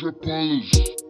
chapadas.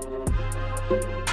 Música